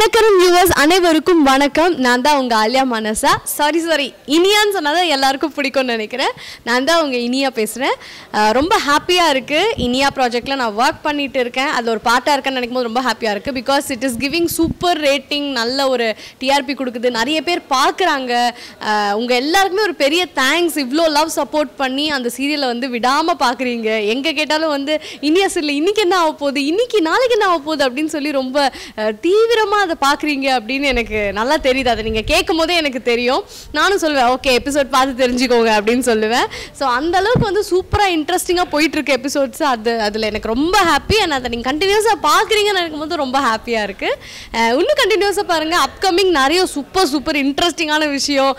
Dhinakaran viewers அனைவருக்கும் வணக்கம். நான் தான் உங்கள் ஆலியா மனசா. சாரி சாரி இனியான்னு சொன்னால் தான் எல்லாருக்கும் பிடிக்கும்னு நினைக்கிறேன். நான் தான் உங்கள் இனியா பேசுகிறேன் ரொம்ப ஹாப்பியாக இருக்குது இனியா ப்ராஜெக்டில் நான் ஒர்க் பண்ணிட்டு இருக்கேன். அது ஒரு பாட்டாக இருக்கேன்னு நினைக்கும் போது ரொம்ப ஹாப்பியாக இருக்குது because it is giving super rating நல்ல ஒரு டிஆர்பி கொடுக்குது. நிறைய பேர் பார்க்குறாங்க. உங்கள் எல்லாருக்குமே ஒரு பெரிய தேங்க்ஸ் இவ்வளோ லவ் சப்போர்ட் பண்ணி அந்த சீரியலை வந்து விடாமல் பார்க்குறீங்க எங்கே கேட்டாலும் வந்து இனியா சீரியல் இன்றைக்கி என்ன ஆக போகுது? இன்றைக்கி நாளைக்கு என்ன ஆக போகுது? அப்படின்னு சொல்லி ரொம்ப தீவிரமாக அதை பார்க்குறீங்க அப்படின்னு எனக்கு நல்லா தெரியுது. அதை நீங்க கேட்கும் போதே எனக்கு தெரியும். நானும் சொல்லுவேன் ஓகே எபிசோட் பார்த்து தெரிஞ்சுக்கோங்க அப்படின்னு சொல்லுவேன். ஸோ அந்த அளவுக்கு வந்து சூப்பராக இன்ட்ரெஸ்டிங்காக போயிட்டுருக்கு எபிசோட்ஸ் அது அதில் எனக்கு ரொம்ப ஹாப்பி அண்ட் அதை நீங்கள் கண்டினியூஸாக பார்க்குறீங்கன்னு நினைக்கும் போது ரொம்ப ஹாப்பியாக இருக்குது இன்னும் கண்டினியூஸாக பாருங்கள் அப்கமிங் நிறைய சூப்பர் சூப்பர் இன்ட்ரெஸ்டிங்கான விஷயம்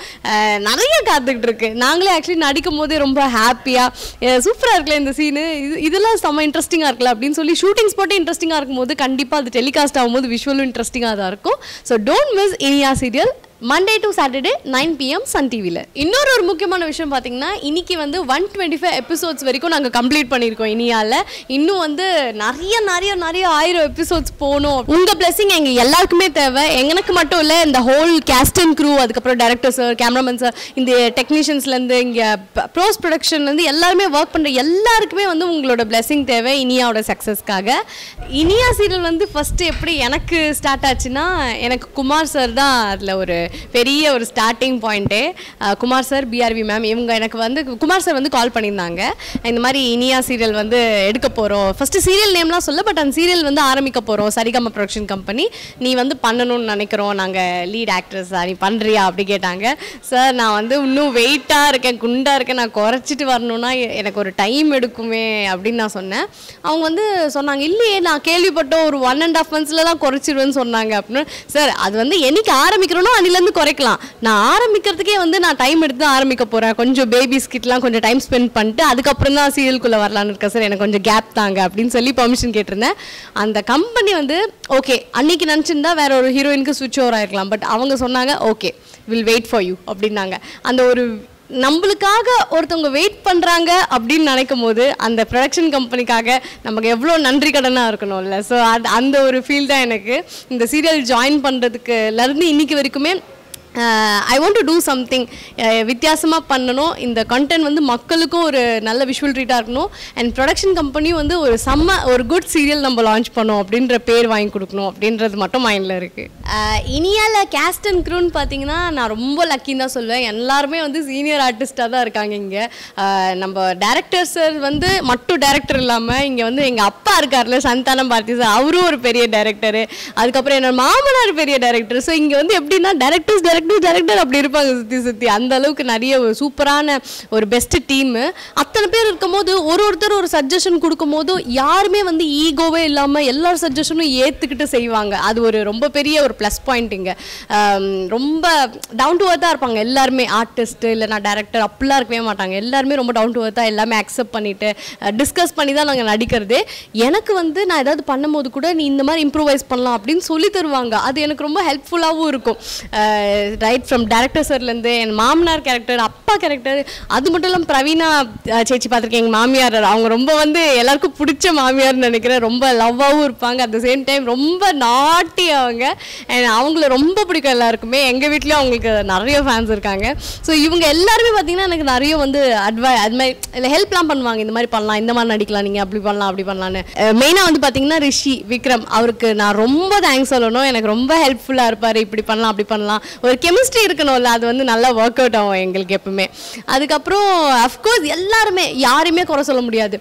நிறைய காத்துக்கிட்டு இருக்கு. நாங்களே ஆக்சுவலி நடிக்கும் போதே ரொம்ப ஹாப்பியாக சூப்பராக இருக்குல்ல இந்த சீனு இது இதெல்லாம் செம்ம இன்ட்ரெஸ்டிங்காக இருக்குல்ல அப்படின்னு சொல்லி ஷூட்டிங்ஸ் போட்டு இன்ட்ரெஸ்டிங்காக இருக்கும்போது கண்டிப்பாக அது டெலிகாஸ்ட் ஆகும்போது விஷுவலும் இன்ட்ரெஸ்டிங்காக தான் இருக்கும். So don't miss Iniya serial Monday to Saturday nine PM Sun டிவியில் இன்னொரு ஒரு முக்கியமான விஷயம் பார்த்தீங்கன்னா இன்னைக்கு வந்து ஒன் டுவெண்ட்டி ஃபைவ் எபிசோட்ஸ் வரைக்கும் நாங்கள் கம்ப்ளீட் பண்ணியிருக்கோம் இனியால். இன்னும் வந்து நிறைய நிறைய நிறைய ஆயிரம் எபிசோட்ஸ் போகணும். உங்கள் பிளஸிங் எங்கள் எல்லாருக்குமே தேவை. எனக்கு மட்டும் இல்லை இந்த ஹோல் கேஸ்ட் அண்ட் க்ரூ அதுக்கப்புறம் டேரக்டர் சார் கேமராமேன் சார் இந்த டெக்னீஷியன்ஸ்லேருந்து இங்கே ப்ரோஸ் ப்ரொடக்ஷன்லேருந்து எல்லாருமே ஒர்க் பண்ணுற எல்லாருக்குமே வந்து உங்களோட பிளெஸிங் தேவை இனியாவோட சக்ஸஸ்க்காக இனியா சீரியல் வந்து ஃபஸ்ட்டு எப்படி எனக்கு ஸ்டார்ட் ஆச்சுன்னா எனக்கு குமார் சார் தான் அதில் ஒரு பெரிய ஒரு ஸ்டார்டிங் பாயிண்ட்டே குமார் சார் பிஆர்வி மேம் இவங்க எனக்கு வந்து குமார் சார் வந்து கால் பண்ணியிருந்தாங்க. இந்த மாதிரி இனியா சீரியல் வந்து எடுக்க போகிறோம் ஃபஸ்ட்டு சீரியல் நேம்லாம் சொல்ல பட் அந்த சீரியல் வந்து ஆரம்பிக்க போகிறோம் சரிகம ப்ரொடக்ஷன் கம்பெனி நீ வந்து பண்ணணும்னு நினைக்கிறோம். நாங்கள் லீட் ஆக்ட்ரஸாக நீ பண்ணுறியா அப்படி கேட்டாங்க. சார் நான் வந்து இன்னும் வெயிட்டாக இருக்கேன் குண்டாக இருக்கேன். நான் குறைச்சிட்டு வரணும்னா எனக்கு ஒரு டைம் எடுக்குமே அப்படின்னு நான் சொன்னேன். அவங்க வந்து சொன்னாங்க இல்லையே நான் கேள்விப்பட்டோம் ஒரு ஒன் அண்ட் ஆஃப் மந்த்ஸில் தான் குறைச்சிருவேன்னு சொன்னாங்க. அப்படின்னு. சார் அது வந்து என்னைக்கு ஆரம்பிக்கிறோனோ இருந்து குறைக்கலாம். நான் ஆரம்பிக்கிறதுக்கே வந்து நான் டைம் எடுத்து தான் ஆரம்பிக்க போகிறேன் கொஞ்சம் பேபிஸ் கிட்டலாம் கொஞ்சம் டைம் ஸ்பெண்ட் பண்ணிட்டு அதுக்கப்புறம் தான் சீரியலுக்குள்ளே வரலான்னு இருக்கேன். சார் எனக்கு கொஞ்சம் கேப் தாங்க அப்படின்னு சொல்லி பர்மிஷன் கேட்டிருந்தேன். அந்த கம்பெனி வந்து ஓகே அன்னைக்கு நினச்சிருந்தா வேற ஒரு ஹீரோயினுக்கு சுவிட்ச் ஓவர் ஆயிருக்கலாம். பட் அவங்க சொன்னாங்க okay will wait for you அப்படின்னாங்க. அந்த ஒரு நம்மளுக்காக ஒருத்தவங்க வெயிட் பண்ணுறாங்க அப்படின்னு நினைக்கும் போது அந்த ப்ரொடக்ஷன் கம்பெனிக்காக நமக்கு எவ்வளோ நன்றி கடனாக இருக்கணும்ல. ஸோ அது அந்த ஒரு ஃபீல் தான் எனக்கு. இந்த சீரியல் ஜாயின் பண்ணுறதுக்குலேருந்து இன்னைக்கு வரைக்குமே I want to do something வித்தியாசமாக பண்ணணும். இந்த கண்டென்ட் வந்து மக்களுக்கும் ஒரு நல்ல விஷுவல் ட்ரீட்டாக இருக்கணும். அண்ட் ப்ரொடக்ஷன் கம்பெனியும் வந்து ஒரு செம்ம ஒரு குட் சீரியல் நம்ம லான்ச் பண்ணோம் அப்படின்ற பேர் வாங்கி கொடுக்கணும் அப்படின்றது மட்டும் மைண்டில் இருக்குது uh, இனியால் கேஸ்ட் அண்ட் க்ரூன்னு பார்த்தீங்கன்னா நான் ரொம்ப லக்கின்னு தான் சொல்லுவேன். எல்லாருமே வந்து சீனியர் ஆர்டிஸ்டாக தான் இருக்காங்க இங்கே. Uh, நம்ம டேரக்டர் சார் வந்து மட்டும் டேரக்டர் இல்லாமல் இங்கே வந்து எங்கள் அப்பா இருக்கார்ல சந்தானம் பார்த்தி சார் அவரும் ஒரு பெரிய டேரக்டரு அதுக்கப்புறம் என்னோட மாமனார் பெரிய டேரக்டர் ஸோ இங்கே வந்து எப்படின்னா டேரக்டர்ஸ் டேரக்டர் டேரக்டர் அப்படி இருப்பாங்க சுற்றி சுற்றி அந்த அளவுக்கு நிறைய ஒரு சூப்பரான ஒரு பெஸ்ட் டீமு அத்தனை பேர் இருக்கும்போது ஒரு ஒருத்தர் ஒரு சஜஷன் கொடுக்கும்போது யாருமே வந்து ஈகோவே இல்லாமல் எல்லார் சஜஷனும் ஏற்றுக்கிட்டு செய்வாங்க. அது ஒரு ரொம்ப பெரிய ஒரு ப்ளஸ் பாயிண்ட் இங்கே. ரொம்ப டவுன் டு அர்த்தாக இருப்பாங்க எல்லாருமே. ஆர்டிஸ்ட் இல்லைனா டேரக்டர் அப்படிலாம் இருக்கவே மாட்டாங்க. எல்லாருமே ரொம்ப டவுன் டு அர்த்தாக எல்லாமே அக்செப்ட் பண்ணிட்டு டிஸ்கஸ் பண்ணி தான் நாங்கள் நடிக்கிறதே. எனக்கு வந்து நான் ஏதாவது பண்ணும்போது கூட நீ இந்த மாதிரி இம்ப்ரூவைஸ் பண்ணலாம் அப்படின்னு சொல்லி தருவாங்க. அது எனக்கு ரொம்ப ஹெல்ப்ஃபுல்லாகவும் இருக்கும். ரைட் ஃப்ரம் டேரக்டர் சார்லேருந்து என் மாமனார் கேரக்டர் அப்பா கேரக்டர் அது மட்டும் இல்லாமல் பிரவீனா சேச்சி பார்த்துருக்கேன் எங்கள் மாமியார் அவங்க ரொம்ப வந்து எல்லாருக்கும் பிடிச்ச மாமியார்னு நினைக்கிறேன். ரொம்ப லவ்வாகவும் இருப்பாங்க. அட் த சேம் டைம் ரொம்ப நாட்டி அவங்க. அண்ட் அவங்கள ரொம்ப பிடிக்கும் எல்லாருக்குமே. எங்கள் வீட்லேயும் அவங்களுக்கு நிறைய ஃபேன்ஸ் இருக்காங்க. ஸோ இவங்க எல்லாருமே பார்த்தீங்கன்னா எனக்கு நிறைய வந்து அட்வை அது மாதிரி இல்லை ஹெல்ப்லாம் பண்ணுவாங்க. இந்த மாதிரி பண்ணலாம் இந்த மாதிரி நடிக்கலாம் நீங்கள் அப்படி பண்ணலாம் அப்படி பண்ணலான்னு மெயினாக வந்து பார்த்தீங்கன்னா ரிஷி விக்ரம் அவருக்கு நான் ரொம்ப தேங்க்ஸ் சொல்லணும். எனக்கு ரொம்ப ஹெல்ப்ஃபுல்லாக இருப்பார். இப்படி பண்ணலாம் அப்படி பண்ணலாம். ஒரு கெமிஸ்ட்ரி இருக்கணும்ல அது வந்து நல்லா ஒர்க் அவுட் ஆகும் எங்களுக்கு எப்பவுமே. அதுக்கப்புறம் அஃப்கோர்ஸ் எல்லாருமே யாரையுமே குறை சொல்ல முடியாது.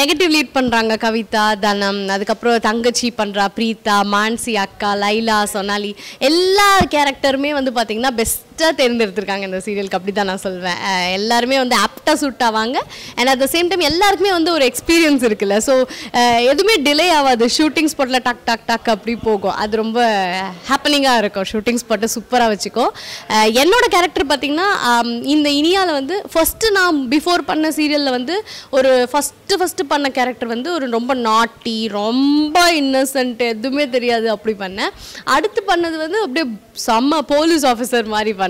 நெகட்டிவ் லீட் பண்ணுறாங்க கவிதா தனம் அதுக்கப்புறம் தங்கச்சி பண்ணுறா பிரீத்தா மான்சி அக்கா லைலா சொனாலி எல்லா கேரக்டருமே வந்து பார்த்தீங்கன்னா பெஸ்ட்டாக தேர்ந்தெடுத்திருக்காங்க இந்த சீரியலுக்கு அப்படி தான் நான் சொல்வேன். எல்லாருமே வந்து ஆப்டாக சூட் ஆவாங்க. And at the same time எல்லாருக்குமே வந்து ஒரு எக்ஸ்பீரியன்ஸ் இருக்குல்ல. ஸோ எதுவுமே டிலே ஆகாது. ஷூட்டிங் ஸ்பாட்டில் டக் டக் டக் அப்படி போகும். அது ரொம்ப ஹாப்பனிங்காக இருக்கும். ஷூட்டிங் ஸ்பாட்டை சூப்பராக வச்சுக்கோ. என்னோட கேரக்டர் பார்த்தீங்கன்னா இந்த இனியாவில் வந்து ஃபஸ்ட்டு நான் பிஃபோர் பண்ண சீரியலில் வந்து ஒரு ஃபஸ்ட்டு ஃபஸ்ட்டு பண்ண கேரக்டர் வந்து ஒரு ரொம்ப நாட்டி ரொம்ப இன்னசென்ட் எதுவுமே தெரியாது அப்படி பண்ணேன். அடுத்து பண்ணது வந்து அப்படியே செம்ம போலீஸ் ஆஃபீஸர் மாதிரி பண்ணேன்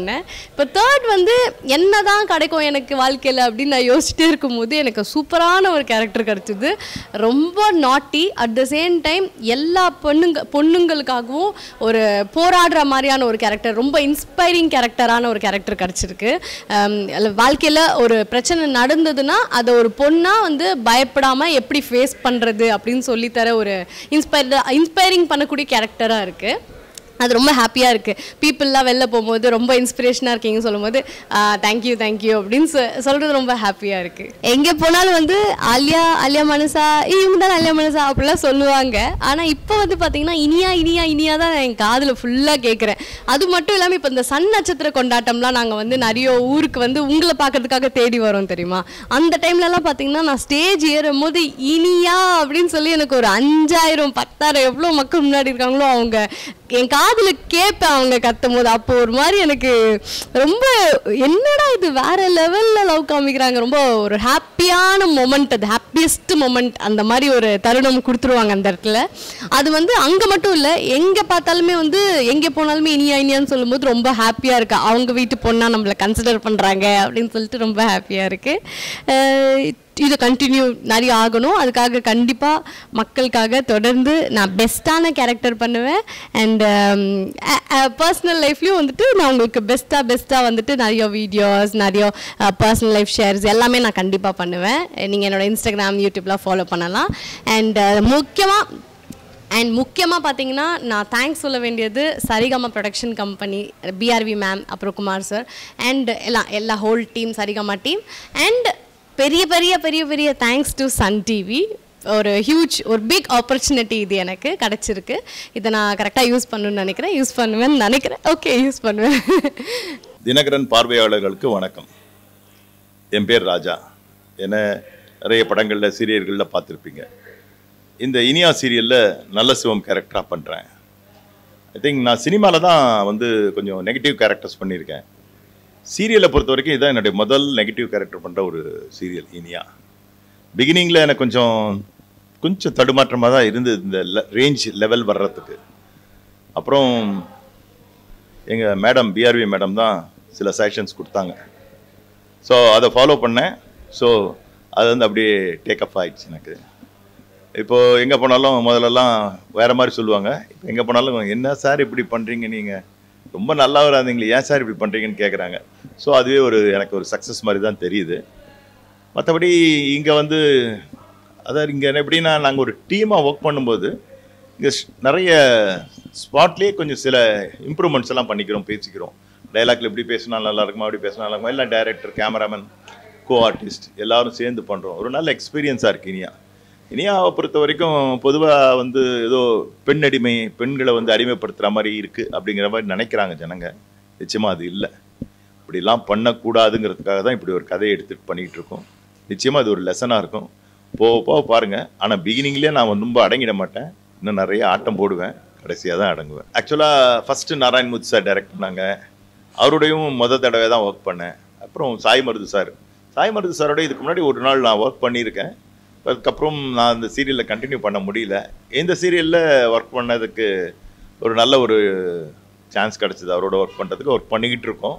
இப்போ தேர்ட் வந்து என்ன தான் கிடைக்கும் எனக்கு வாழ்க்கையில் அப்படின்னு நான் யோசிச்சுட்டே இருக்கும்போது எனக்கு சூப்பரான ஒரு கேரக்டர் கிடச்சிது. ரொம்ப நாட்டி அட் த சேம் டைம் எல்லா பொண்ணுங்க பொண்ணுங்களுக்காகவும் ஒரு போராடுற மாதிரியான ஒரு கேரக்டர் ரொம்ப இன்ஸ்பைரிங் கேரக்டரான ஒரு கேரக்டர் கிடச்சிருக்கு. Um, வாழ்க்கையில் ஒரு பிரச்சனை நடந்ததுன்னா அதை ஒரு பொண்ணாக வந்து பயப்படாமல் எப்படி ஃபேஸ் பண்ணுறது அப்படின்னு சொல்லித்தர ஒரு இன்ஸ்பைர் இன்ஸ்பைரிங் பண்ணக்கூடிய கேரக்டராக இருக்குது அது ரொம்ப ஹாப்பியாக இருக்குது பீப்புளெலாம் வெளில போகும்போது ரொம்ப இன்ஸ்பிரேஷனாக இருக்கீங்கன்னு சொல்லும்போது தேங்க்யூ தேங்க்யூ அப்படின்னு சொ சொல்கிறது ரொம்ப ஹாப்பியாக இருக்குது எங்கே போனாலும் வந்து ஆலியா ஆலியா மனசா இவங்க தான் ஆலியா மனசா அப்படிலாம் சொல்லுவாங்க. ஆனால் இப்போ வந்து பார்த்தீங்கன்னா இனியா இனியா இனியா தான் என் காதில் ஃபுல்லாக கேட்குறேன் அது மட்டும் இல்லாமல் இப்போ இந்த சன் நட்சத்திர கொண்டாட்டம்லாம் நாங்கள் வந்து நிறைய ஊருக்கு வந்து உங்களை பார்க்கறதுக்காக தேடி வரோம் தெரியுமா? அந்த டைம்லலாம் பார்த்தீங்கன்னா நான் ஸ்டேஜ் ஏறும் போது இனியா அப்படின்னு சொல்லி எனக்கு ஒரு அஞ்சாயிரம் பத்தாயிரம் எவ்வளோ மக்கள் முன்னாடி இருக்காங்களோ அவங்க என் காதில் கேட்பேன் அவங்க கத்தும் போது அப்போ ஒரு மாதிரி எனக்கு ரொம்ப என்னடா இது வேற லெவலில் லவ் காமிக்கிறாங்க. ரொம்ப ஒரு ஹாப்பியான மொமெண்ட் அது ஹாப்பியஸ்ட் மொமெண்ட் அந்த மாதிரி ஒரு தருணம் கொடுத்துருவாங்க அந்த இடத்துல. அது வந்து அங்கே மட்டும் இல்லை எங்கே பார்த்தாலுமே வந்து எங்கே போனாலுமே இனியா இனியான்னு சொல்லும்போது ரொம்ப ஹாப்பியாக இருக்கு. அவங்க வீட்டு பொண்ணாக நம்மளை கன்சிடர் பண்ணுறாங்க அப்படின்னு சொல்லிட்டு ரொம்ப ஹாப்பியாக இருக்குது இது கண்டினியூ நிறைய ஆகணும். அதுக்காக கண்டிப்பாக மக்களுக்காக தொடர்ந்து நான் பெஸ்ட்டான கேரக்டர் பண்ணுவேன். அண்ட் பர்சனல் லைஃப்லேயும் வந்துட்டு நான் உங்களுக்கு பெஸ்ட்டாக பெஸ்ட்டாக வந்துட்டு நிறைய வீடியோஸ் நிறைய பர்சனல் லைஃப் ஷேர்ஸ் எல்லாமே நான் கண்டிப்பாக பண்ணுவேன். நீங்கள் என்னோடய இன்ஸ்டாகிராம் யூடியூப்லாம் ஃபாலோ பண்ணலாம். அண்ட் uh, முக்கியமாக அண்ட் முக்கியமாக பார்த்தீங்கன்னா நான் தேங்க்ஸ் சொல்ல வேண்டியது Saregama production company PRV ma'am அப்புறம் குமார் சார் அண்ட் எல்லாம் எல்லா whole team Saregama team and பெரிய பெரிய பெரிய பெரிய தேங்க்ஸ் டு சன் டிவி ஒரு ஹியூஜ் ஒரு பிக் ஆப்பர்ச்சுனிட்டி இது எனக்கு கிடச்சிருக்கு. இதை நான் கரெக்டாக யூஸ் பண்ணணும்னு நினைக்கிறேன். யூஸ் பண்ணுவேன்னு நினைக்கிறேன். ஓகே யூஸ் பண்ணுவேன். தினகரன் பார்வையாளர்களுக்கு வணக்கம். என் பேர் ராஜா. என்ன நிறைய படங்களில் சீரியல்களில் பார்த்துருப்பீங்க. இந்த இனியா சீரியலில் நல்ல சிவம் கேரக்டராக பண்ணுறேன் ஐ திங்க் நான் சினிமாவில் தான் வந்து கொஞ்சம் நெகட்டிவ் கேரக்டர்ஸ் பண்ணியிருக்கேன். சீரியலை பொறுத்த வரைக்கும் இதுதான் என்னுடைய முதல் நெகட்டிவ் கேரக்டர் பண்ணுற ஒரு சீரியல் இனியா. பிகினிங்கில் எனக்கு கொஞ்சம் கொஞ்சம் தடுமாற்றமாக தான் இருந்தது இந்த ரேஞ்ச் லெவல் வர்றதுக்கு. அப்புறம் எங்கள் மேடம் பிஆர்வி மேடம் தான் சில செஷன்ஸ் கொடுத்தாங்க. ஸோ அதை ஃபாலோ பண்ணேன். ஸோ அது வந்து அப்படியே டேக் அப் எனக்கு. இப்போது எங்கே போனாலும் முதல்லலாம் வேறு மாதிரி சொல்லுவாங்க. இப்போ எங்கே போனாலும் என்ன சார் இப்படி பண்ணுறீங்க நீங்கள் ரொம்ப நல்லா வராதிங்களே ஏன் சார் இப்படி பண்ணுறீங்கன்னு கேட்குறாங்க ஸோ அதுவே ஒரு எனக்கு ஒரு சக்ஸஸ் மாதிரி தான் தெரியுது. மற்றபடி இங்கே வந்து அதாவது இங்கே எப்படின்னா நாங்கள் ஒரு டீமாக ஒர்க் பண்ணும்போது இங்கே நிறைய ஸ்பாட்லேயே கொஞ்சம் சில இம்ப்ரூவ்மெண்ட்ஸ் எல்லாம் பண்ணிக்கிறோம் பேசிக்கிறோம். டைலாக்ல இப்படி பேசினா நல்லா இருக்குமா அப்படி பேசினா நல்லா இருக்குமா இல்லை டைரக்டர் கேமராமேன் கோ ஆர்டிஸ்ட் எல்லாரும் சேர்ந்து பண்ணுறோம் ஒரு நல்ல எக்ஸ்பீரியன்ஸாக இருக்கு இனியா. இனியாவை பொறுத்த வரைக்கும் பொதுவாக வந்து ஏதோ பெண் அடிமை பெண்களை வந்து அடிமைப்படுத்துகிற மாதிரி இருக்குது அப்படிங்கிற மாதிரி நினைக்கிறாங்க ஜனங்க. நிச்சயமாக அது இல்லை. இப்படிலாம் பண்ணக்கூடாதுங்கிறதுக்காக தான் இப்படி ஒரு கதையை எடுத்துகிட்டு பண்ணிகிட்டு இருக்கோம். நிச்சயமாக அது ஒரு லெசனாக இருக்கும். போக போக பாருங்கள் ஆனால் பிகினிங்லேயே நான் ரொம்ப அடங்கிட மாட்டேன். இன்னும் நிறைய ஆட்டம் போடுவேன். கடைசியாக தான் அடங்குவேன். ஆக்சுவலாக ஃபஸ்ட்டு நாராயண்முத் சார் டைரக்ட் பண்ணாங்க. அவருடையும் முத தடவை தான் ஒர்க் பண்ணேன். அப்புறம் சாய் மருது சார் சாய் மருது சாரோட இதுக்கு முன்னாடி ஒரு நாள் நான் ஒர்க் பண்ணியிருக்கேன். அதுக்கப்புறம் நான் அந்த சீரியலில் கண்டினியூ பண்ண முடியல. இந்த சீரியலில் ஒர்க் பண்ணதுக்கு ஒரு நல்ல ஒரு சான்ஸ் கிடச்சிது. அவரோட ஒர்க் பண்ணுறதுக்கு ஒர்க் பண்ணிக்கிட்டு இருக்கோம்.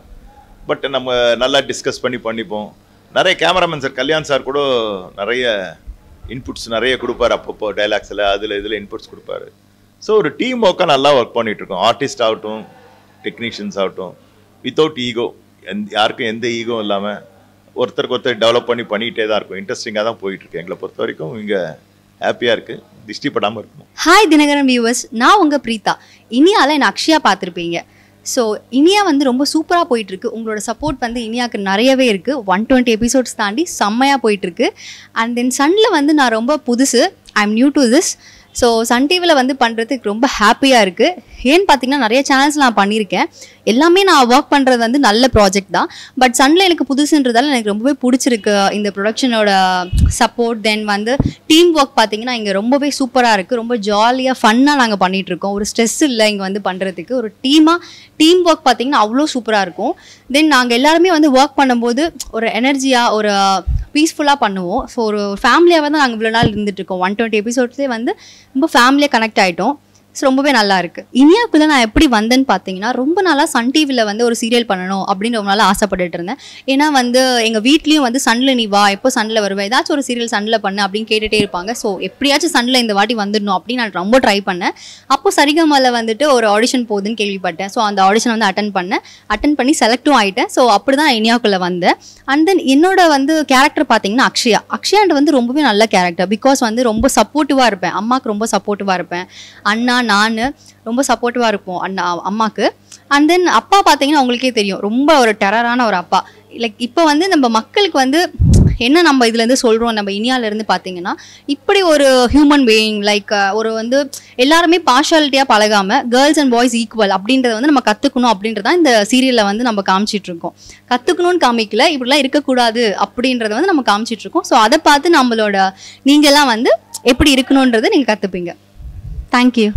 பட் நம்ம நல்லா டிஸ்கஸ் பண்ணி பண்ணிப்போம். நிறைய கேமராமேன் சார் கல்யாண் சார் கூட நிறைய இன்புட்ஸ் நிறைய கொடுப்பாரு. அப்பப்போ டைலாக்ஸில் அதில் இதில் இன்புட்ஸ் கொடுப்பாரு. ஸோ ஒரு டீம் ஒர்க்காக நல்லா ஒர்க் பண்ணிகிட்ருக்கோம் இருக்கோம். ஆர்டிஸ்ட் ஆகட்டும் டெக்னீஷியன்ஸ் ஆகட்டும் வித்தவுட் ஈகோ எந் யாருக்கும் எந்த ஈகோ இல்லாமல் ஒருத்தருக்கு ஒருத்தர் டெவலப் பண்ணி பண்ணிகிட்டே தான் இருக்கும். இன்ட்ரெஸ்டிங்காக தான் போயிட்டுருக்கு. எங்களை பொறுத்த வரைக்கும் இங்கே ஹாப்பியாக இருக்குது திஷ்டி படாமல் இருக்கணும். ஹாய் தினகரன் வியூவர்ஸ் நான் உங்கள் பிரீதா இனியாவில் என்ன அக்ஷயா பார்த்துருப்பீங்க? ஸோ இனியா வந்து ரொம்ப சூப்பராக போயிட்டுருக்கு. உங்களோட சப்போர்ட் வந்து இனியாவுக்கு நிறையவே இருக்குது ஒன் டுவெண்ட்டி எபிசோட்ஸ் தாண்டி செம்மையாக போயிட்டுருக்கு. அண்ட் தென் சன்னில் வந்து நான் ரொம்ப புதுசு. I am new to this so Sun டிவியில் வந்து பண்ணுறதுக்கு ரொம்ப ஹாப்பியாக இருக்குது ஏன்னு பார்த்தீங்கன்னா நிறைய சேனல்ஸ் நான் பண்ணியிருக்கேன் எல்லாமே நான் ஒர்க் பண்ணுறது வந்து நல்ல ப்ராஜெக்ட் தான். பட் சன்னில் எனக்கு புதுசுன்றதால எனக்கு ரொம்பவே பிடிச்சிருக்கு இந்த ப்ரொடக்ஷனோட சப்போர்ட் தென் வந்து டீம் ஒர்க் பார்த்தீங்கன்னா இங்கே ரொம்பவே சூப்பராக இருக்குது ரொம்ப ஜாலியாக ஃபன்னாக நாங்கள் பண்ணிகிட்ருக்கோம் ஒரு ஸ்ட்ரெஸ் இல்லை இங்கே வந்து பண்ணுறதுக்கு ஒரு டீமாக டீம் ஒர்க் பார்த்தீங்கன்னா அவ்வளோ சூப்பராக இருக்கும். தென் நாங்கள் எல்லாருமே வந்து ஒர்க் பண்ணும்போது ஒரு எனர்ஜியாக ஒரு பீஸ்ஃபுல்லாக பண்ணுவோம். ஸோ ஒரு ஃபேமிலியாக தான் நாங்கள் இவ்வளோ நாள் இருந்துகிட்ருக்கோம் ஒன் டுவெண்ட்டி எபிசோட்ஸ்லேயே வந்து ரொம்ப ஃபேமிலியாக கனெக்ட் ஆகிட்டோம் ஸோ ரொம்பவே நல்லா இருக்கு. இனியாக்குள்ள நான் எப்படி வந்தேன்னு பார்த்தீங்கன்னா ரொம்ப நாளாக சன் டிவியில் வந்து ஒரு சீரியல் பண்ணணும் அப்படின்னு ரொம்ப நாளாக ஆசைப்பட்டுட்டு இருந்தேன். ஏன்னா வந்து எங்கள் வீட்லேயும் வந்து சன்ல நீ வா எப்போ சன்ல வருவேன் ஏதாச்சும் ஒரு சீரியல் சன்ல பண்ணு அப்படின்னு கேட்டுகிட்டே இருப்பாங்க. ஸோ எப்படியாச்சும் சன்ல இந்த வாட்டி வந்துடணும் அப்படின்னு நான் ரொம்ப ட்ரை பண்ணேன். அப்போ சரிகமால வந்துட்டு ஒரு ஆடிஷன் போகுதுன்னு கேள்விப்பட்டேன். ஸோ அந்த ஆடிஷன் வந்து அட்டன் பண்ணேன். அட்டன் பண்ணி செலக்டும் ஆயிட்டேன். ஸோ அப்படி தான் இனியாக்குள்ளே வந்தேன். அண்ட் தென் என்னோட வந்து கேரக்டர் பார்த்தீங்கன்னா அக்ஷயா. அக்ஷயாண்ட் வந்து ரொம்பவே நல்ல கேரக்டர் பிகாஸ் வந்து ரொம்ப சப்போர்ட்டிவாக இருப்பேன். அம்மாவுக்கு ரொம்ப சப்போர்ட்டிவாக இருப்பேன். அண்ணா நான் ரொம்ப சப்போர்ட்டிவாக இருப்போம். அண்ணா அம்மாவுக்கு அண்ட் தென் அப்பா பார்த்தீங்கன்னா அவங்களுக்கே தெரியும். ரொம்ப ஒரு டெரரான ஒரு அப்பா. லைக் இப்போ வந்து நம்ம மக்களுக்கு வந்து என்ன நம்ம இதுலேருந்து சொல்கிறோம் நம்ம இனியாவிலேருந்து பார்த்தீங்கன்னா இப்படி ஒரு ஹியூமன் பீயிங் லைக் ஒரு வந்து எல்லாருமே பார்ஷாலிட்டியாக பழகாமல் கேர்ள்ஸ் அண்ட் பாய்ஸ் ஈக்குவல் அப்படின்றத வந்து நம்ம கற்றுக்கணும் அப்படின்றத இந்த சீரியலில் வந்து நம்ம காமிச்சிட்ருக்கோம் கற்றுக்கணும்னு காமிக்கல இப்படிலாம் இருக்கக்கூடாது அப்படின்றத வந்து நம்ம காமிச்சிட்டு இருக்கோம். ஸோ அதை பார்த்து நம்மளோட நீங்கள்லாம் வந்து எப்படி இருக்கணுன்றதை நீங்கள் கற்றுப்பீங்க தேங்க்யூ